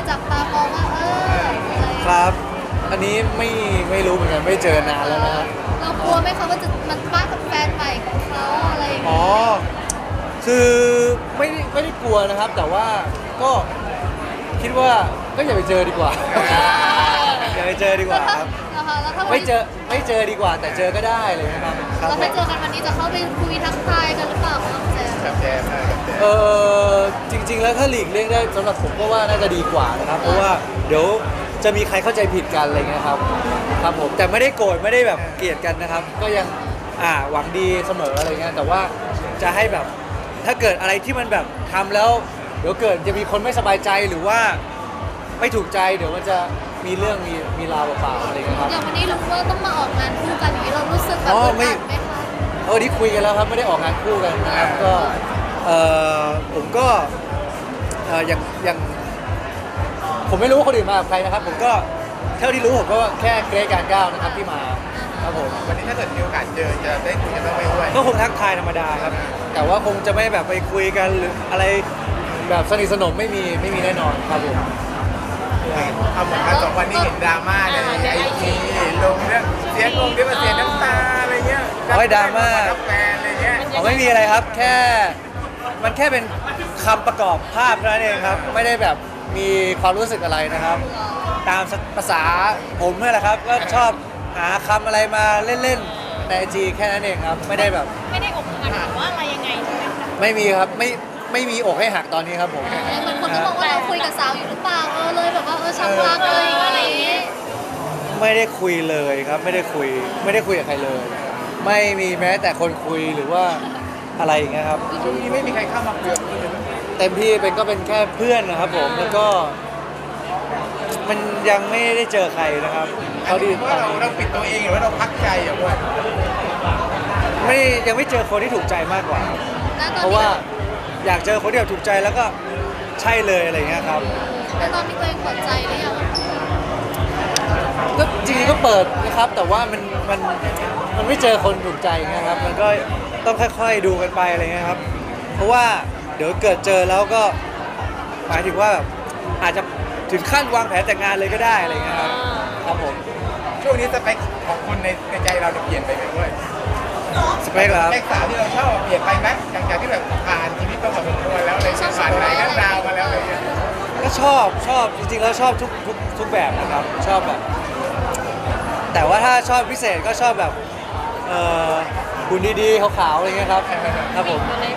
เลยจับตามองว่าเอออะไรอย่างเงี้ยครับ อันนี้ไม่ไม่รู้เหมือนกันไม่เจอนานแล้วนะครับ เรากลัวไหมคะว่าจะมันป้ากับแฟนใหม่ของเขาอะไรอย่างอ๋อ เงี้ยคือไม่ได้ไม่ได้กลัวนะครับ แต่ว่าก็คิดว่าก็อย่าไปเจอดีกว่า อย่าไปเจอดีกว่าครับนะคะแล้วถ้าวันไม่นี้เจอไม่เจอดีกว่า แต่เจอก็ได้เลยนะครับครับเราผไม่มเจอกันวันนี้จะเข้าไปคุยทักทายกันหรือเปล่าคะน้องแจมกับแจมเออกับแจมเออ จริง ๆ แล้วถ้าหลีกเลี่ยงได้สำหรับผมก็ว่าน่าจะดีกว่านะครับ เพราะว่าเดี๋ยวจะมีใครเข้าใจผิดกันอะไรเงี้ยครับครับผมแต่ไม่ได้โกรธไม่ได้แบบเกลียดกันนะครับ ก็ยังอ่าหวังดีเสมออะไรเงี้ยแต่ว่าจะให้แบบถ้าเกิดอะไรที่มันแบบทำแล้ว เดี๋ยวเกิดจะมีคนไม่สบายใจหรือว่าไม่ถูกใจเดี๋ยวมันจะมีเรื่องมีมีราวเปล่าๆอะไรเงี้ยครับอย่างวันนี้รู้ว่าต้องมาออกงานคู่กันอย่างนี้เรารู้สึกแบบอ๋ออึดไม่อัดไหมคะ เออที่คุยกันแล้วครับไม่ได้ออกงานคู่กันนะครับก็ เออผมก็เอออย่างอย่างผมไม่รู้ว่าคนอื่นมากับใครนะครับ ผมก็เท่าที่รู้ผมก็แค่เกรซการก้าวนะครับที่มาครับผมวันนี้ถ้าเกิดมีโอกาสเจอจะได้คุยกันบ้างไหมด้วยก็คงทักทายธรรมดาครับ แต่ว่าคงจะไม่แบบไปคุยกันหรืออะไรแบบสนิทสนมไม่มีไม่มีแน่นอนครับผมเอาเหมือนกันสองวันนี้เห็นดราม่าในไอจีลงเรื่องเสียงลงที่มาเสียน้ำตาอะไรเงี้ยโอ้ยดราม่า รับแฟนอะไรเงี้ย อ๋อไม่มีอะไรครับแค่ มันแค่เป็นคำประกอบภาพเท่านั้นเองครับ ไม่ได้แบบมีความรู้สึกอะไรนะครับ ตามภาษาผมนี่แหละครับ ก็ชอบหาคำอะไรมาเล่นๆในไอจีแค่นั้นเองครับ ไม่ได้แบบไม่ได้อกหักหรือว่าอะไรยังไงใช่ไหมคะไม่มีครับไม่ไม่มีอกให้หักตอนนี้ครับผม เหมือนคนก็บอกว่าเราคุยกับสาวอยู่หรือเปล่าเออเลยแบบว่าเออช้ำรักเลยอะไรอย่างงี้ไม่ได้คุยเลยครับ ไม่ได้คุย ไม่ได้คุยกับใครเลย ไม่มีแม้แต่คนคุยหรือว่า อะไรอย่างเงี้ยครับช่วงนี้ไม่มีใครเข้ามาคุยกับคุณเลยเต็มที่เป็นก็เป็นแค่เพื่อนนะครับผมแล้วก็มันยังไม่ได้เจอใครนะครับอัเขานดีนี้ว่าเราเราปิดตัวเองหรือว่าเราพักใจอะด้วยไม่ยังไม่เจอคนที่ถูกใจมากกว่า แล้วตอนเพราะนี้ว่าอยากเจอคนที่แบบถูกใจแล้วก็ใช่เลยอะไรเงี้ยครับ แล้วตอนนี้ตัวเองเปิดใจหรือยังอะก็จริงๆก็เปิดนะครับ แต่ว่ามันมันมันไม่เจอคนถูกใจเงี้ยครับ มันก็ ต้องค่อยๆดูกันไปอะไรเงี้ยครับ เพราะว่าเดี๋ยวเกิดเจอแล้วก็หมายถึงว่าแบบอาจจะถึงขั้นวางแผนแต่งงานเลยก็ได้อะไรเงี้ยครับครับผมช่วงนี้สเปคของคุณในในใจเราเนี่ยเปลี่ยนไปไหมด้วยสเปคเหรอครับสเปคสาวที่เราชอบเปลี่ยนไปไหมหลังจากที่แบบผ่านชีวิตมาพอสมควรแล้วเลยผ่านหลายเรื่องราวมาแล้วอะไรเงี้ยก็ชอบชอบจริงๆแล้วชอบทุกทุกทุกแบบนะครับชอบแบบ แต่ว่าถ้าชอบพิเศษก็ชอบแบบเอ่อ หุ่นดีๆขาวๆอะไรเงี้ยครับครับผมตัวเล็ก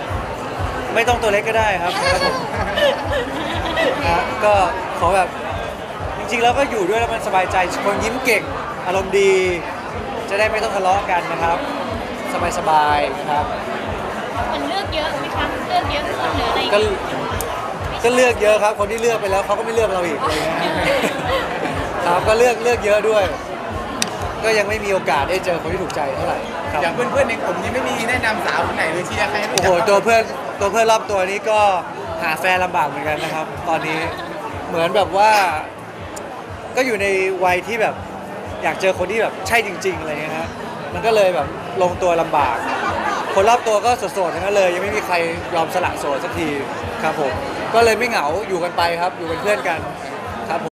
ไม่ต้องตัวเล็กก็ได้ครับครับผมฮะก็ขอแบบจริงๆแล้วก็อยู่ด้วยแล้วมันสบายใจคนยิ้มเก่งอารมณ์ดี จะได้ไม่ต้องทะเลาะกันนะครับ สบายๆนะครับมันเลือกเยอะไหมคะเลือกเยอะขึ้นหรืออะไรก็ก็เลือกเยอะครับ คนที่เลือกไปแล้วเขาก็ไม่เลือกเราอีกอะไรเงี้ยครับก็เลือกเลือกเยอะด้วย ก็ยังไม่มีโอกาสได้เจอคนที่ถูกใจเท่าไหร่ครับอย่างเพื่อนๆในกลุ่มนี้ไม่มีแนะนำสาวคนไหนหรือเชียร์ใครให้รู้โอ้จัโหกบ้างตัวเพื่อนตัวเพื่อนรอบตัวนี้ก็หาแฟนลำบากเหมือนกันนะครับ ตอนนี้เหมือนแบบว่า ก็อยู่ในวัยที่แบบอยากเจอคนที่แบบใช่จริง ๆ อะไรเงี้ยฮะมันก็เลยแบบลงตัวลำบาก คนรอบตัวก็โสดๆทั้งนั้นเลย ยังไม่มีใครยอมสละโสดสักทีครับผมก็เลยไม่เหงาอยู่กันไปครับ อยู่เป็นเพื่อนกัน